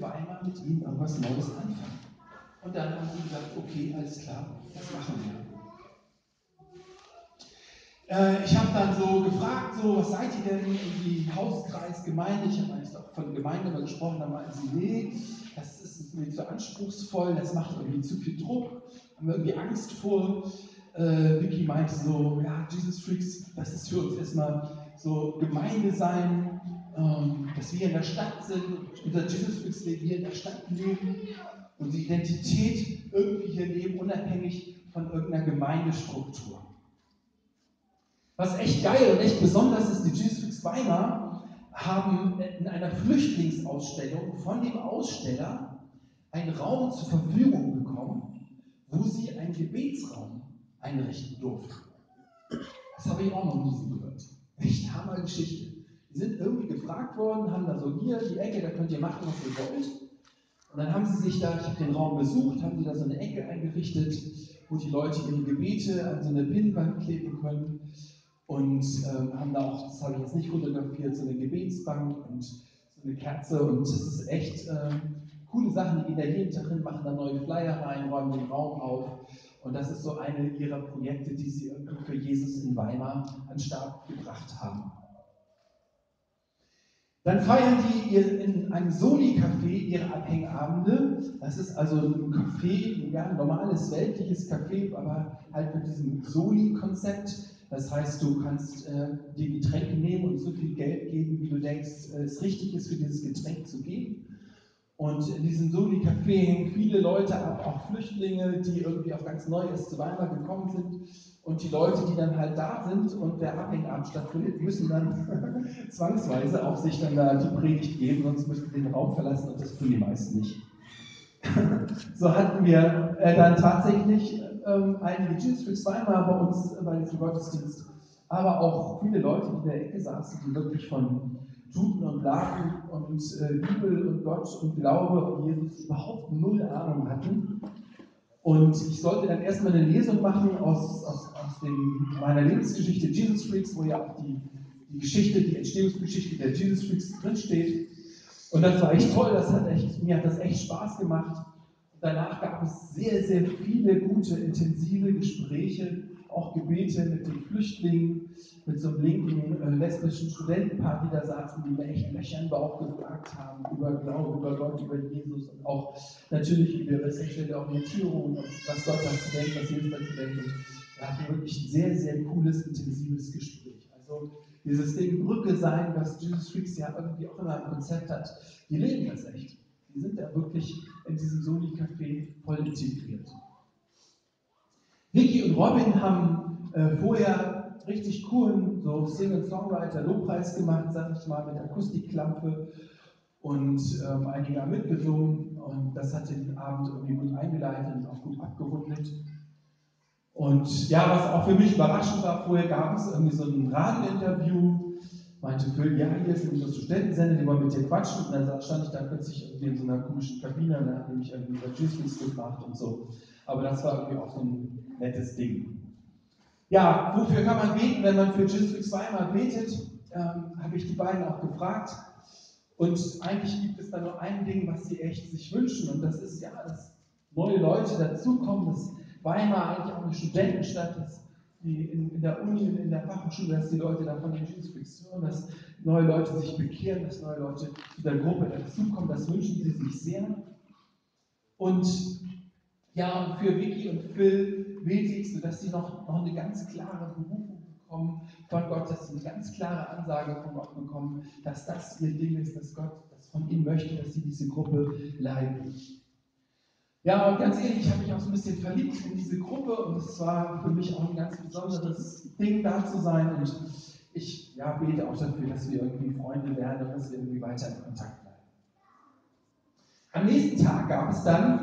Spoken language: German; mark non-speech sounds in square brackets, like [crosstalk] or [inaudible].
Weimar mit ihnen irgendwas Neues anfangen. Und dann haben sie gesagt, okay, alles klar, das machen wir. Äh, ich habe dann so gefragt, so, was seid ihr denn, irgendwie Hauskreis, Gemeinde? Ich habe eigentlich auch von Gemeinde mal gesprochen, da meinten sie, nee, das ist mir zu anspruchsvoll, das macht irgendwie zu viel Druck, haben wir irgendwie Angst vor. Äh, Vicky meinte so, ja, Jesus Freaks, das ist für uns erstmal so Gemeinde sein, dass wir in der Stadt sind, unser Jesus Freaks Leben hier in der Stadt leben und die Identität irgendwie hier leben, unabhängig von irgendeiner Gemeindestruktur. Was echt geil und echt besonders ist, die Jesus Freaks Weimar haben in einer Flüchtlingsausstellung von dem Aussteller einen Raum zur Verfügung bekommen, wo sie einen Gebetsraum einrichten durften. Das habe ich auch noch nie so gehört. Echt Hammergeschichte. Die sind irgendwie gefragt worden, haben da so hier die Ecke, da könnt ihr machen, was ihr wollt. Und dann haben sie sich da, ich habe den Raum besucht, haben die da so eine Ecke eingerichtet, wo die Leute ihre Gebete an so eine Pinnwand kleben können. Und ähm, haben da auch, das habe ich jetzt nicht fotografiert, so eine Gebetsbank und so eine Kerze. Und das ist echt ähm, coole Sachen. Die gehen da jeden Tag hin, machen da neue Flyer rein, räumen den Raum auf. Und das ist so eine ihrer Projekte, die sie für Jesus in Weimar an den Start gebracht haben. Dann feiern die in einem Soli-Café ihre Abhängabende. Das ist also ein Café, ja, ein normales weltliches Café, aber halt mit diesem Soli-Konzept. Das heißt, du kannst äh, dir Getränke nehmen und so viel Geld geben, wie du denkst, äh, es richtig ist, für dieses Getränk zu geben. Und in diesem Soli-Café hängen viele Leute ab, auch Flüchtlinge, die irgendwie auch ganz neu erst zu Weimar gekommen sind. Und die Leute, die dann halt da sind und der Abhängabend stattfindet, müssen dann [laughs] zwangsweise auch sich dann da die Predigt geben, sonst müssen sie den Raum verlassen und das tun die meisten nicht. [laughs] so hatten wir äh, dann tatsächlich ähm, einige Jews für zweimal bei uns äh, bei diesem Gottesdienst, aber auch viele Leute, die in der Ecke saßen, die wirklich von Tuten und Blagen und äh, Bibel und Gott und Glaube und Jesus überhaupt null Ahnung hatten und ich sollte dann erstmal eine Lesung machen aus, aus, aus dem, meiner Lebensgeschichte Jesus Freaks, wo ja auch die, die Geschichte, die Entstehungsgeschichte der Jesus Freaks drinsteht. Und das war echt toll, das hat echt, mir hat das echt Spaß gemacht. Danach gab es sehr, sehr viele gute, intensive Gespräche, auch Gebete mit den Flüchtlingen, mit so einem linken äh, lesbischen Studentenpaar, die da saßen, die mir echt Löcher im Bauch gefragt haben über Glauben, über Gott, über Jesus und auch natürlich über sexuelle Orientierung und was Gott dazu denkt, was Jesus dazu denkt. Und wir hatten wirklich ein sehr, sehr cooles, intensives Gespräch. Also dieses Ding Brücke sein, was Jesus Freaks ja irgendwie auch immer ein Konzept hat, die leben das echt. Die sind da wirklich in diesem Soli-Café voll integriert. Vicky und Robin haben äh, vorher richtig coolen so Single-Songwriter-Lobpreis gemacht, sag ich mal, mit Akustikklampe. Und ähm, einige haben mitgesungen und das hat den Abend irgendwie gut eingeleitet und auch gut abgerundet. Und ja, was auch für mich überraschend war, vorher gab es irgendwie so ein Radiointerview, meinte Phil, ja, hier sind unsere Studentensender, die wollen mit dir quatschen. Und dann stand ich da plötzlich in so einer komischen Kabine und dann hat nämlich irgendwie über Jesus gefragt und so. Aber das war irgendwie auch so ein nettes Ding. Ja, wofür kann man beten, wenn man für Jesus zweimal betet? Ähm, Habe ich die beiden auch gefragt. Und eigentlich gibt es da nur ein Ding, was sie echt sich wünschen. Und das ist ja, dass neue Leute dazukommen, dass Weimar eigentlich auch eine Studentenstadt ist, die in, in der Uni und in der Fachhochschule, dass die Leute davon den Jesus hören, dass neue Leute sich bekehren, dass neue Leute zu der Gruppe dazukommen. Das wünschen sie sich sehr. Und ja, für Vicky und Phil sie, sodass sie noch, noch eine ganz klare Berufung bekommen von Gott, dass sie eine ganz klare Ansage von Gott bekommen, dass das ihr Ding ist, dass Gott das von ihnen möchte, dass sie diese Gruppe leiten. Ja, und ganz ehrlich, ich habe mich auch so ein bisschen verliebt in diese Gruppe und es war für mich auch ein ganz besonderes Ding, da zu sein. Und ich ja, bete auch dafür, dass wir irgendwie Freunde werden und dass wir irgendwie weiter in Kontakt bleiben. Am nächsten Tag gab es dann